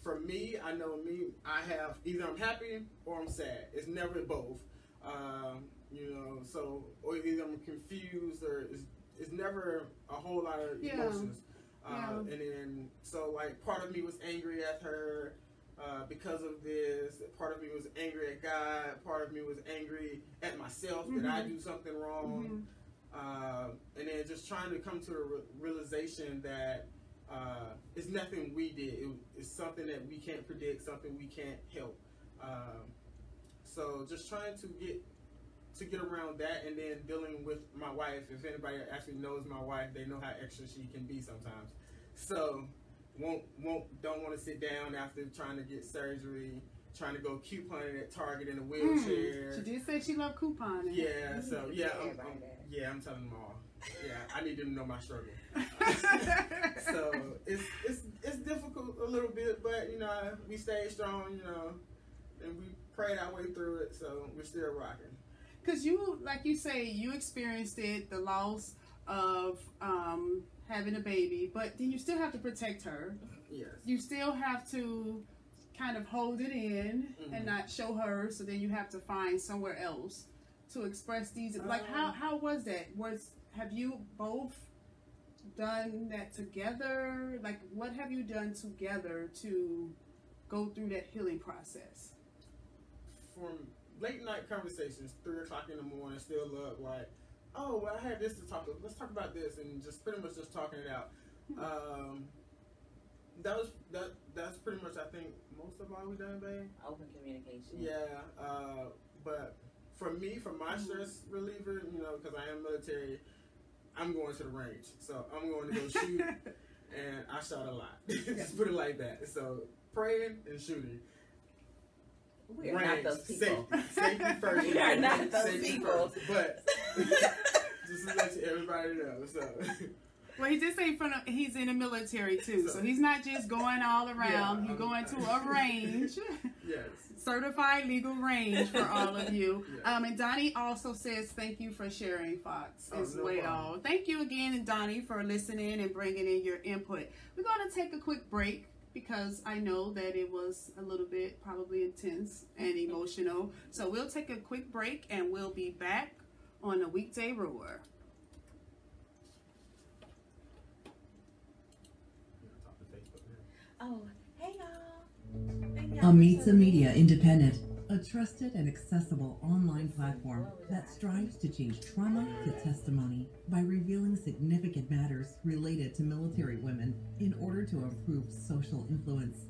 for me, I know me. I have either I'm happy or I'm sad. It's never both. Um, you know, so or either I'm confused or it's, it's never a whole lot of
Yeah.
emotions. Uh, And then, so like, part of me was angry at her uh, because of this. Part of me was angry at God. Part of me was angry at myself mm-hmm. that I do something wrong. Mm-hmm. Uh, and then just trying to come to a re- realization that uh, it's nothing we did. It, it's something that we can't predict, something we can't help. Um, so just trying to get to get around that, and then dealing with my wife. If anybody actually knows my wife, they know how extra she can be sometimes. So won't won't don't want to sit down after trying to get surgery, trying to go couponing at Target in a wheelchair.
Mm, she did say she loved couponing.
Yeah, so yeah, I'm, I'm, yeah, I'm telling them all. Yeah, I need them to know my struggle. [laughs] so it's it's it's difficult a little bit, but you know we stayed strong, you know, and we prayed our way through it. So we're still rocking.
Cause you, like you say, you experienced it, the loss of um, having a baby, but then you still have to protect her.
Yes.
You still have to kind of hold it in mm-hmm. and not show her. So then you have to find somewhere else to express these. Um, like how how was that? Was have you both done that together? Like what have you done together to go through that healing process?
From late night conversations, three o'clock in the morning, still up like oh, well, I had this to talk. About. Let's talk about this, and just pretty much just talking it out. [laughs] Um, that was that. That's pretty much I think most of all we done, babe.
Open communication.
Yeah, uh, but for me, for my mm-hmm. stress reliever, you know, because I am military, I'm going to the range, so I'm going to go [laughs] shoot, and I shot a lot. [laughs] Just put it like that. So praying and shooting.
We are range, not those people.
Safety, safety [laughs] first.
we are not those safety people.
First. But just to let everybody know. So.
Well, he did say from he's in the military too, so, he's not just going all around. Yeah, he's going to a range. [laughs]
yes.
Certified legal range for all of you. [laughs] Yeah. Um, and Donnie also says thank you for sharing Fox oh, as no well. Problem. Thank you again, Donnie, for listening and bringing in your input. We're going to take a quick break because I know that it was a little bit probably intense and emotional. So we'll take a quick break and we'll be back on the weekday roar.
Oh, hey
y'all. Amitza Media Independent, a trusted and accessible online platform that strives to change trauma to testimony by revealing significant matters related to military women in order to improve social influence.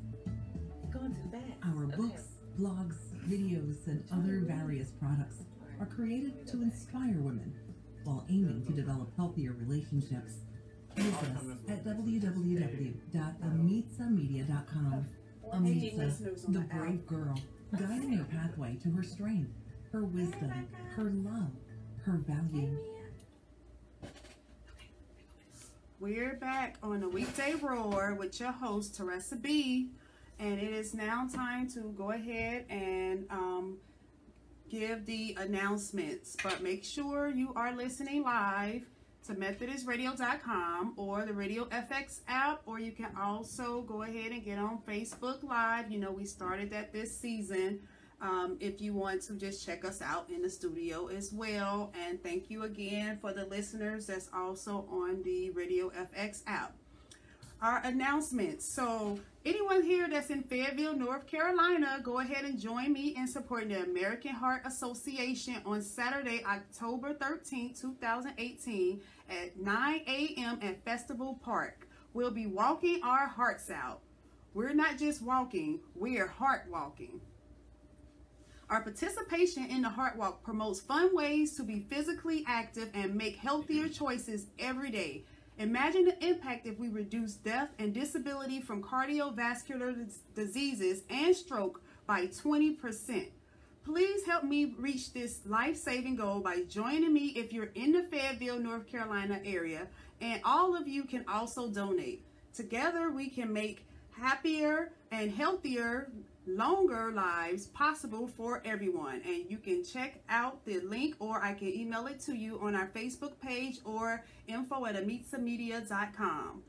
Going to bed.
Our books, blogs, videos, and other various products are created to inspire women while aiming to develop healthier relationships. Visit us at www.amitzamedia.com. Amitza, the brave girl, guiding your pathway to her strength, her wisdom, her love, her value.
We're back on the weekday roar with your host Teresa B, and it is now time to go ahead and um, give the announcements, but make sure you are listening live to MethodistRadio.com or the Radio FX app, or you can also go ahead and get on Facebook Live. You know, we started that this season. Um, if you want to just check us out in the studio as well. And thank you again for the listeners that's also on the Radio FX app our announcements. So anyone here that's in Fayetteville, North Carolina, go ahead and join me in supporting the American Heart Association on Saturday, October 13, 2018 at 9 a.m. at Festival Park. We'll be walking our hearts out. We're not just walking, we are heart walking. Our participation in the Heart Walk promotes fun ways to be physically active and make healthier choices every day. Imagine the impact if we reduce death and disability from cardiovascular diseases and stroke by 20%. Please help me reach this life-saving goal by joining me if you're in the Fayetteville, North Carolina area, and all of you can also donate. Together we can make happier and healthier longer lives possible for everyone. And you can check out the link or I can email it to you on our Facebook page or info at amitzamedia.com.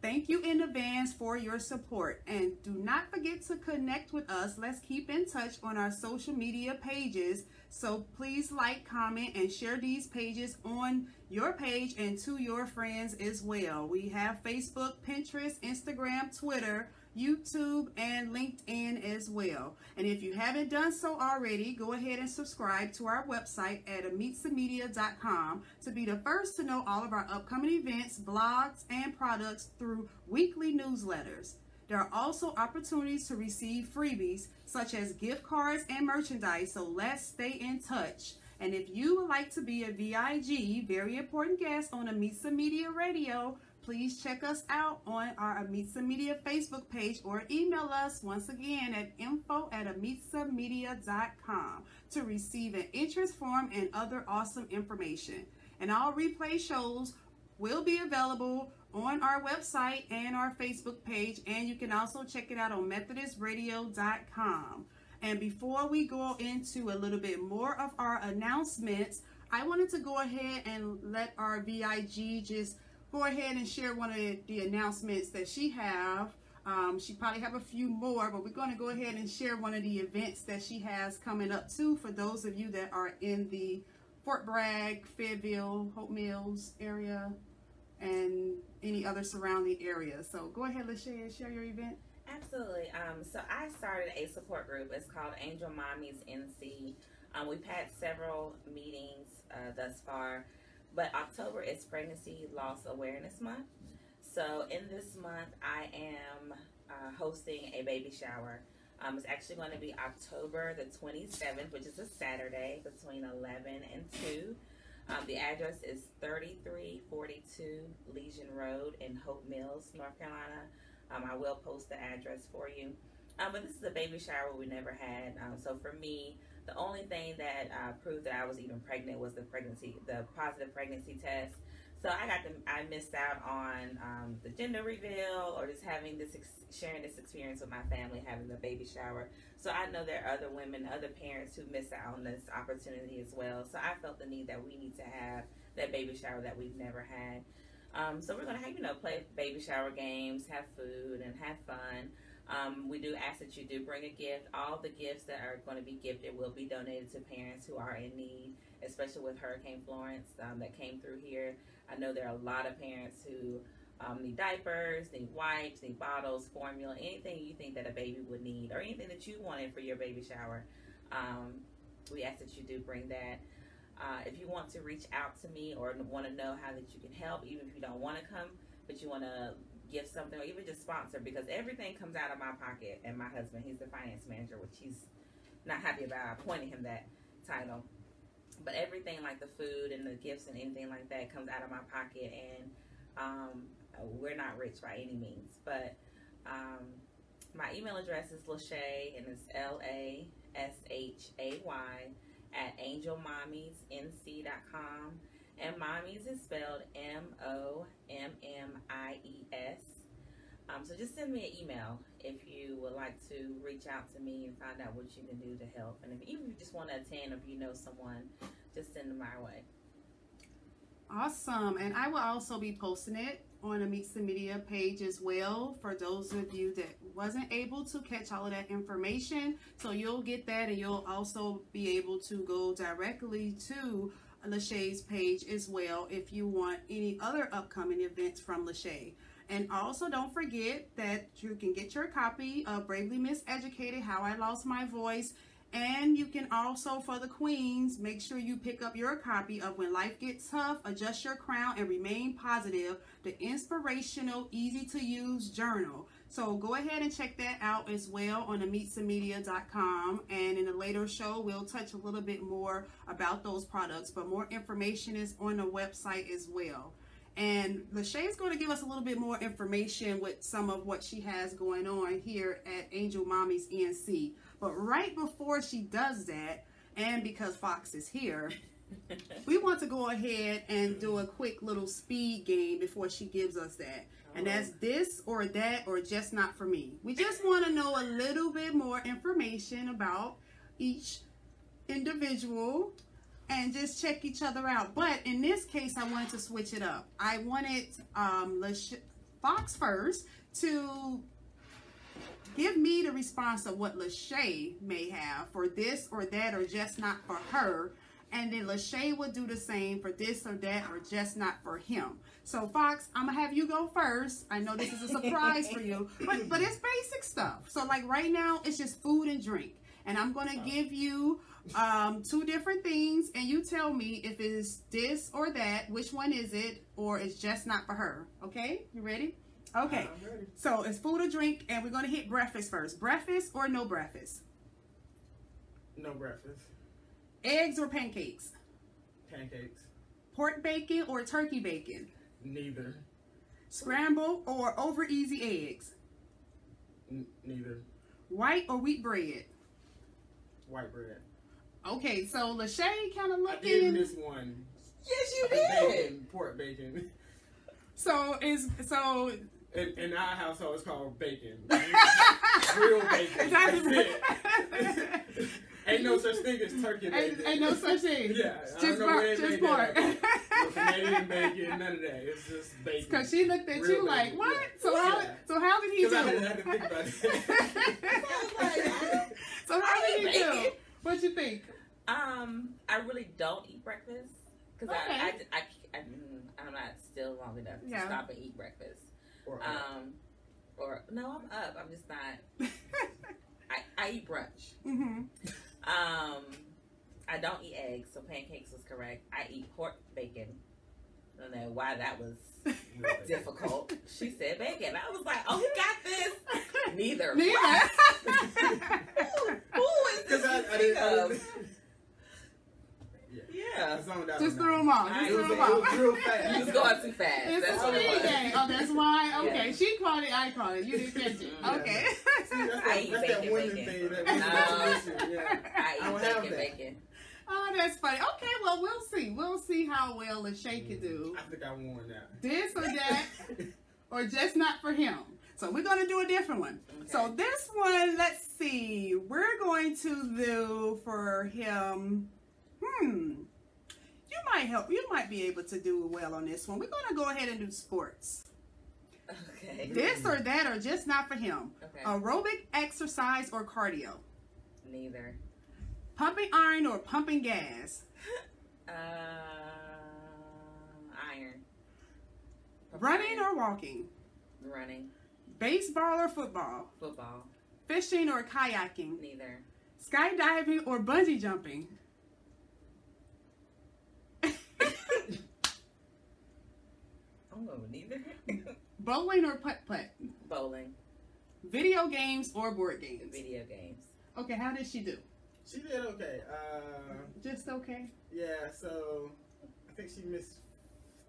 Thank you in advance for your support. And do not forget to connect with us. Let's keep in touch on our social media pages So please like, comment, and share these pages on your page and to your friends as well. We have Facebook, Pinterest, Instagram, Twitter, YouTube, and LinkedIn as well. And if you haven't done so already, go ahead and subscribe to our website at amitzamedia.com to be the first to know all of our upcoming events, blogs, and products through weekly newsletters. There are also opportunities to receive freebies such as gift cards and merchandise, so let's stay in touch. And if you would like to be a VIG, very important guest on Amitza Media Radio, please check us out on our Amitza Media Facebook page or email us once again at info at amitzamedia.com to receive an interest form and other awesome information. And all replay shows will be available on our website and our Facebook page, and you can also check it out on MethodistRadio.com. And before we go into a little bit more of our announcements, I wanted to go ahead and let our VIG just go ahead and share one of the announcements that she have. Um, she probably have a few more, but we're going to go ahead and share one of the events that she has coming up too for those of you that are in the Fort Bragg, Fayetteville, Hope Mills area and any other surrounding areas. So go ahead, Lashay, and share your event.
Absolutely. Um, so I started a support group. It's called Angel Mommies NC. Um, we've had several meetings uh, thus far, but October is Pregnancy Loss Awareness Month. So in this month, I am uh, hosting a baby shower. Um, it's actually going to be October the 27th, which is a Saturday, between 11 and 2. Um, the address is 3342 Legion Road in Hope Mills, North Carolina. Um, I will post the address for you. Um, but this is a baby shower we never had. Um, so for me, the only thing that uh, proved that I was even pregnant was the pregnancy, the positive pregnancy test. So I got to, I missed out on um, the gender reveal or just having this, sharing this experience with my family, having the baby shower. So I know there are other women, other parents who miss out on this opportunity as well. So I felt the need that we need to have that baby shower that we've never had. Um, so we're gonna have you know play baby shower games, have food, and have fun. Um, we do ask that you do bring a gift. All the gifts that are going to be gifted will be donated to parents who are in need, especially with Hurricane Florence um, that came through here. I know there are a lot of parents who um, need diapers, need wipes, need bottles, formula, anything you think that a baby would need, or anything that you wanted for your baby shower. Um, we ask that you do bring that. Uh, if you want to reach out to me or want to know how that you can help, even if you don't want to come, but you want to give something or even just sponsor, because everything comes out of my pocket. And my husband, he's the finance manager, which he's not happy about. I appointed him that title. But everything like the food and the gifts and anything like that comes out of my pocket. And um, we're not rich by any means, but um, my email address is Lashay, and it's L A S H A Y at angelmommiesnc.com. And mommies is spelled M O M M I E S. Um, so just send me an email if you would like to reach out to me and find out what you can do to help. And if even if you just want to attend, if you know someone, just send them my way.
Awesome. And I will also be posting it on Amitza Media page as well for those of you that wasn't able to catch all of that information. So you'll get that and you'll also be able to go directly to Lashay's page as well if you want any other upcoming events from Lashay. And also don't forget that you can get your copy of Bravely Miseducated, How I Lost My Voice and you can also, for the queens, make sure you pick up your copy of When Life Gets Tough, Adjust Your Crown, and Remain Positive, the inspirational, easy to use journal. So go ahead and check that out as well on amitzamedia.com. And in a later show, we'll touch a little bit more about those products, but more information is on the website as well. And Lashay is going to give us a little bit more information with some of what she has going on here at Angel Mommies NC. But right before she does that, and because Fox is here, [laughs] we want to go ahead and do a quick little speed game before she gives us that. And that's this or that or just not for me. We just want to know a little bit more information about each individual and just check each other out. But in this case, I wanted to switch it up. I wanted um, Fox first to give me the response of what Lashay may have for this or that or just not for her. And then Lashay will do the same for this or that or just not for him. So Fox, I'm gonna have you go first. I know this is a [laughs] surprise for you, but but it's basic stuff. So like right now, it's just food and drink, and I'm gonna give you um, two different things, and you tell me if it's this or that, which one is it, or it's just not for her. Okay, you ready? Okay.
I'm ready.
So it's food or drink, and we're gonna hit breakfast first. Breakfast or no breakfast?
No breakfast.
Eggs or pancakes?
Pancakes.
Pork bacon or turkey bacon?
Neither.
Scramble or over easy eggs?
N- neither.
White or wheat bread?
White bread.
Okay, so Lashay kind of looking.
I did miss one.
Yes, you did.
Bacon, pork bacon.
So is so.
In, in our household, it's called bacon. [laughs] Real bacon. [laughs]
That's
That's it. ain't no such thing as turkey
Ain't,
bacon.
ain't no such thing.
Yeah, I
just
don't
pork. Just pork.
No [laughs] Canadian bacon, none of that. It's just bacon.
Because she looked at
Real
you like, what?
yeah.
So how?
Yeah.
So how did he do?
Because I had to think about it. [laughs]
so how did he
I eat
do?
bacon.
What you think?
Um, I really don't eat breakfast because I,
Okay.
I, I, I, mm, I'm not still long enough to
Yeah.
stop and eat breakfast.
Or,
Um, or no, I'm up. I'm just not. [laughs] I, I eat brunch.
hmm
Um, I don't eat eggs, so pancakes was correct. I eat pork bacon. I don't know why that was [laughs] difficult. she said bacon. I was like, oh, he got this. [laughs] Neither.
Neither. [laughs]
Who, who is this?
Because I, I
you
didn't. I didn't
of?
Yeah.
Yeah.
I zoned out
Just
on
threw
that
him off. Just
It was,
threw
it
him
was
off.
real fast. [laughs]
You was going too fast.
It's
That's
a
what
speed
was.
game. Oh, that's why. [laughs] Okay,
Yeah.
she caught it. I caught it. You didn't catch it. Okay.
See, that's [laughs]
I
that,
eat
that's that
bacon,
winning
bacon.
thing. That
No.
yeah.
I
I
eat
don't have
bacon,
that.
bacon.
Oh, that's funny. Okay, well, we'll see. We'll see how well Lashay can mm, do.
I think I won that.
This or that, or just not for him. So we're going to do a different one. So this one, let's see. We're going to do for him. Hmm. You might help. You might be able to do well on this one. We're going to go ahead and do sports.
Okay.
This or that, or just not for him.
Okay.
Aerobic exercise or cardio.
Neither.
Pumping iron or pumping gas. [laughs]
Uh, iron.
Running or walking.
running.
Baseball or football.
Football.
Fishing or kayaking.
Neither.
Skydiving or bungee jumping.
I'm going neither.
Bowling or putt putt.
Bowling.
Video games or board games.
Video games.
Okay, how did she do?
She did okay. Uh,
Just okay.
yeah, so I think she missed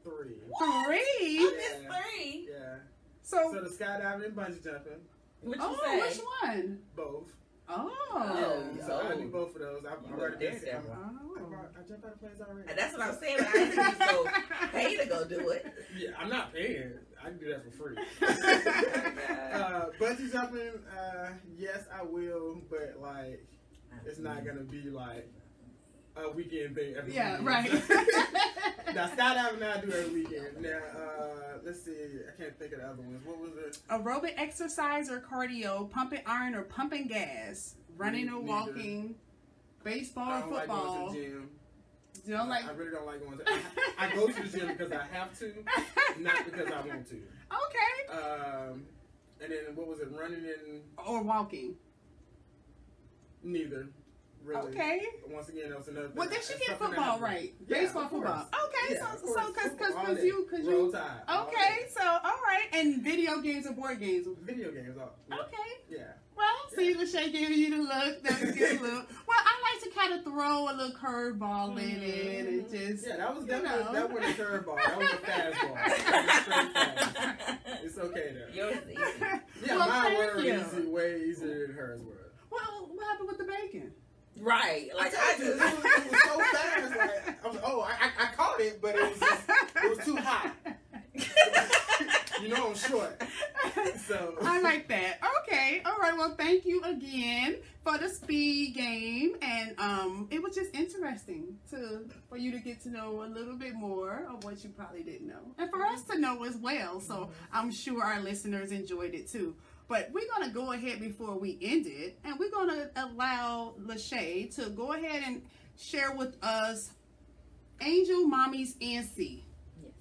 three.
Three.
I missed three.
Yeah.
So,
So the skydiving and bungee jumping,
What you
oh,
say?
which one?
both.
Oh.
yeah, so I do both of those. I've
You
already
a
been.
daredevil.
I'm-
Oh.
I, I jump out of planes already.
And That's what I'm saying. But I didn't think [laughs] so. Pay to go do it.
Yeah, I'm not paying. I can do that for free.
God. [laughs]
uh, bungee jumping, uh, yes, I will, but like, it's not gonna be like a weekend thing every
yeah,
weekend.
right. [laughs] [laughs]
now skydiving, I do every weekend. Now, uh, let's see, I can't think of the other ones. What was it?
Aerobic exercise or cardio, pumping iron or pumping gas, running or
Neither.
walking, baseball
I
or
like
football.
to gym.
you don't like
I really don't like going to. I, I go to the gym because I have to, [laughs] not because I want to.
Okay.
Um, and then what was it? Running in
Or walking.
neither. Really.
Okay.
Once again, that was another. Thing.
Well, then she get football right.
Yeah,
Baseball, football. Okay,
Yeah,
so
of
so
course.
because because you because you
Tide,
okay.
day.
So all right, and video games or board games.
Video games. All,
Okay.
Yeah.
Well, see, Lashay giving you the look. That's a good [laughs] look. Well, I like to kind of throw a little curveball in it and mm-hmm. just.
Yeah, that was
you
definitely
know.
that wasn't a curveball. That was a fastball. That was straight fast. It's okay though.
Yours is easy.
Yeah,
Well,
mine
thank
were
you.
easy, way easier than hers were.
Well, what happened with the bacon?
Right. Like I
told you,
just.
it, was, it was so fast. Like, I was, oh, I, I, I caught it, but it was just, it was too hot. You know I'm short, so
I like that. Okay. All right. Well, thank you again for the speed game, and um, it was just interesting to for you to get to know a little bit more of what you probably didn't know, and for us to know as well. So I'm sure our listeners enjoyed it too. But we're gonna go ahead before we end it, and we're gonna allow Lashay to go ahead and share with us Angel Mommies NC.
Yes.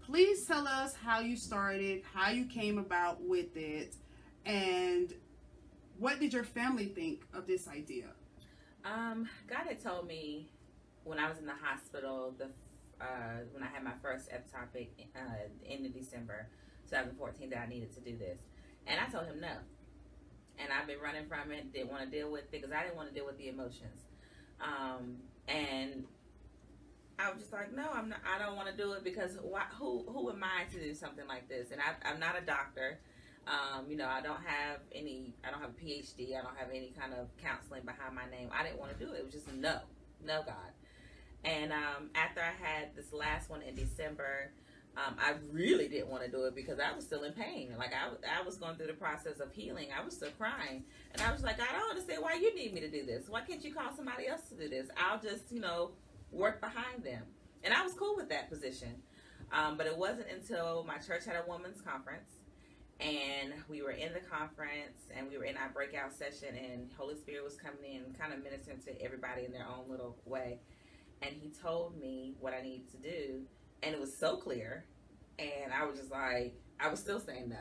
Please tell us how you started, how you came about with it, and what did your family think of this idea?
Um, God had told me when I was in the hospital, the uh, when I had my first ectopic uh, end of December 2014, that I needed to do this, and I told him no. And I've been running from it, didn't want to deal with it because I didn't want to deal with the emotions. Um, and I was just like, no, I'm not. I don't want to do it because why, who who am I to do something like this? And I, I'm not a doctor. Um, you know, I don't have any. I don't have a PhD. I don't have any kind of counseling behind my name. I didn't want to do it. It was just no, no, God. And um, after I had this last one in December, um, I really didn't want to do it because I was still in pain. Like I, I was going through the process of healing. I was still crying, and I was like, I don't understand why you need me to do this. Why can't you call somebody else to do this? I'll just, you know, work behind them. And I was cool with that position. Um, but it wasn't until my church had a women's conference and we were in the conference and we were in our breakout session and Holy Spirit was coming in kind of ministering to everybody in their own little way. And he told me what I needed to do and it was so clear and I was just like I was still saying no.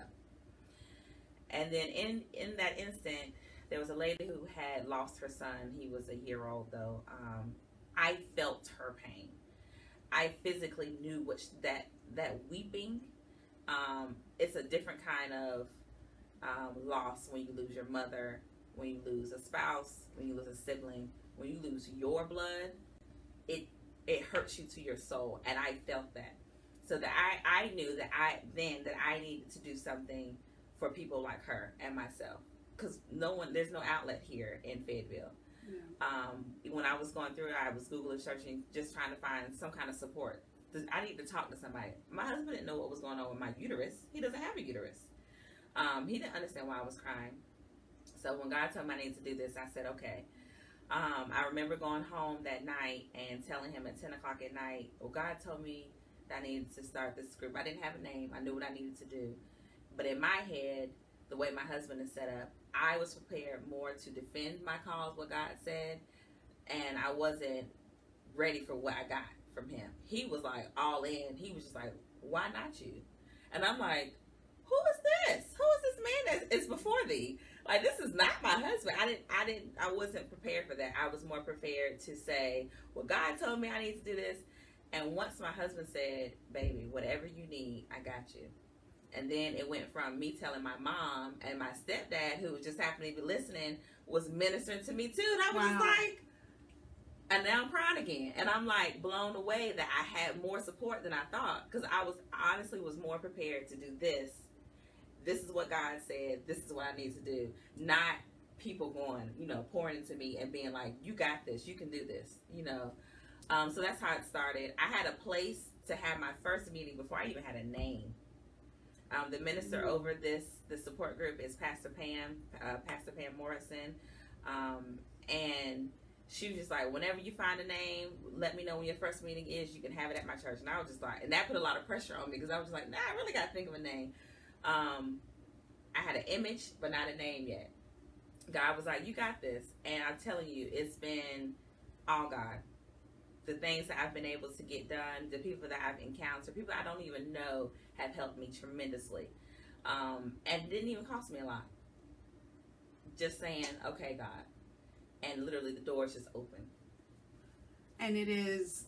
And then in in that instant there was a lady who had lost her son. He was a year old though. Um, I felt her pain. I physically knew what that that weeping. Um, it's a different kind of um, loss when you lose your mother, when you lose a spouse, when you lose a sibling, when you lose your blood. It it hurts you to your soul, and I felt that. So that I I knew that I then that I needed to do something for people like her and myself because no one there's no outlet here in Fayetteville. Um, when I was going through it, I was Googling, searching, just trying to find some kind of support. I need to talk to somebody. My husband didn't know what was going on with my uterus. He doesn't have a uterus. Um, he didn't understand why I was crying. So when God told me I needed to do this, I said, okay. Um, I remember going home that night and telling him at 10 o'clock at night, well, God told me that I needed to start this group. I didn't have a name. I knew what I needed to do. But in my head, the way my husband is set up, I was prepared more to defend my cause, what God said, and I wasn't ready for what I got from him. He was like all in. He was just like, "Why not you?" And I'm like, "Who is this? Who is this man that is before thee? Like this is not my husband." I didn't. I didn't. I wasn't prepared for that. I was more prepared to say, "Well, God told me I need to do this." And once my husband said, "Baby, whatever you need, I got you." And then it went from me telling my mom and my stepdad, who just happened to be listening, was ministering to me too. And I was wow. like, and now I'm crying again. And I'm like blown away that I had more support than I thought because I was honestly was more prepared to do this. This is what God said. This is what I need to do. Not people going, you know, pouring into me and being like, you got this. You can do this, you know. Um, so that's how it started. I had a place to have my first meeting before I even had a name. Um, the minister mm-hmm. over this the support group is Pastor Pam, uh, Pastor Pam Morrison, um, and she was just like, whenever you find a name, let me know when your first meeting is. You can have it at my church. And I was just like, and that put a lot of pressure on me because I was just like, nah, I really got to think of a name. Um, I had an image, but not a name yet. God was like, you got this. And I'm telling you, it's been all God. The things that I've been able to get done, the people that I've encountered, people I don't even know have helped me tremendously. Um, and didn't even cost me a lot. Just saying, okay, God. And literally the doors just open.
And it is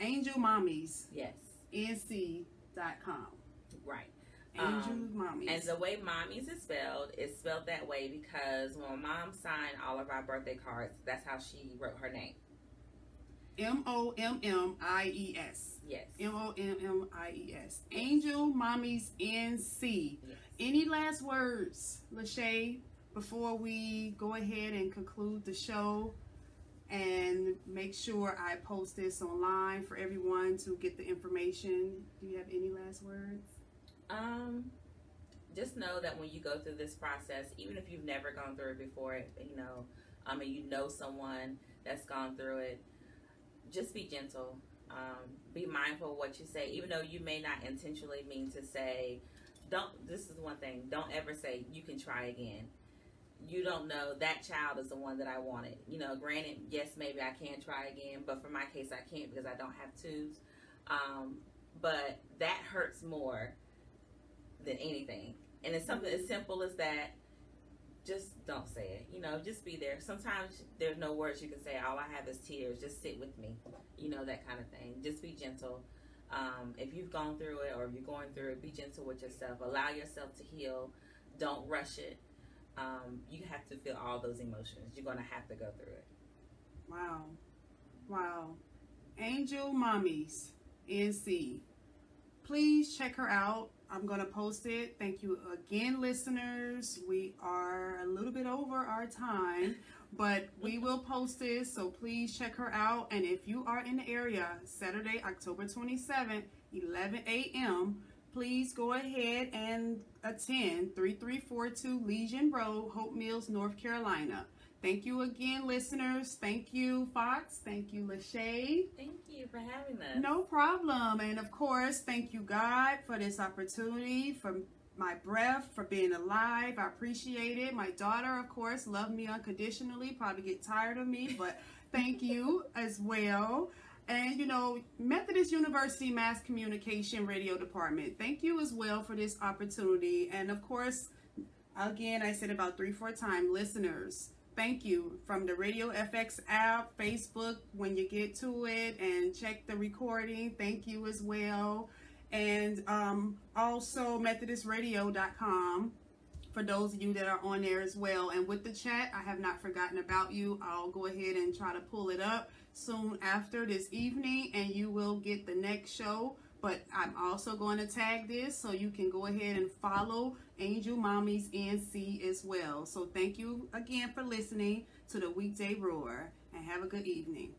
Angel Mommies.
Yes.
NC.com. Um, Mommies.
And the way Mommies is spelled is spelled that way because when mom signed all of our birthday cards, that's how she wrote her name.
M O M M I E S.
Yes.
M O M M I E S. Angel Mommies NC. Yes. Any last words, Lashay, before we go ahead and conclude the show? And make sure I post this online for everyone to get the information. Do you have any last words?
Um, just know that when you go through this process, even if you've never gone through it before, you know, I mean, you know someone that's gone through it just be gentle. Um, be mindful of what you say, even though you may not intentionally mean to say don't. This is one thing. Don't ever say you can try again. You don't know that child is the one that I wanted. You know, granted, yes, maybe I can try again, but for my case, I can't because I don't have tubes. Um, but that hurts more than anything. And it's something as simple as that. Just don't say it. You know, just be there. Sometimes there's no words you can say. All I have is tears. Just sit with me. You know, that kind of thing. Just be gentle. Um, if you've gone through it or if you're going through it, be gentle with yourself. Allow yourself to heal. Don't rush it. Um, you have to feel all those emotions. You're going to have to go through it.
Wow. Wow. Angel Mommies NC. Please check her out. I'm going to post it. Thank you again, listeners. We are a little bit over our time, but we will post this. So please check her out. And if you are in the area, Saturday, October 27th, 11 a.m., please go ahead and attend 3342 Legion Road, Hope Mills, North Carolina. Thank you again, listeners. Thank you, Fox. Thank you, Lashay.
Thank you for having us.
No problem. And of course, thank you, God, for this opportunity, for my breath, for being alive. I appreciate it. My daughter, of course, loved me unconditionally, probably get tired of me, but [laughs] thank you as well. And you know, Methodist University Mass Communication Radio Department, thank you as well for this opportunity. And of course, again, I said about three, four times, listeners, thank you from the Radio FX app, Facebook, when you get to it, and check the recording. Thank you as well. And um, also MethodistRadio.com for those of you that are on there as well. And with the chat, I have not forgotten about you. I'll go ahead and try to pull it up soon after this evening, and you will get the next show. But I'm also going to tag this so you can go ahead and follow Angel Mommies NC as well. So thank you again for listening to the Weekday Roar and have a good evening.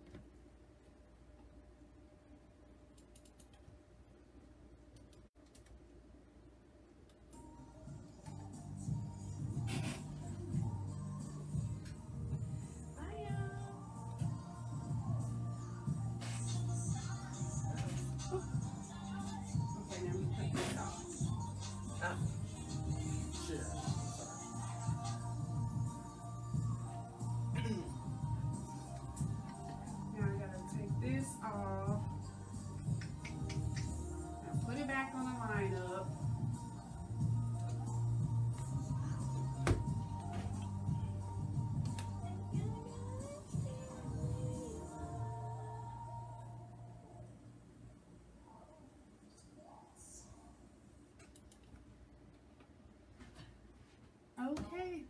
Okay.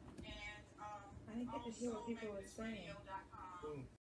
I didn't get to hear what people were saying.
Boom.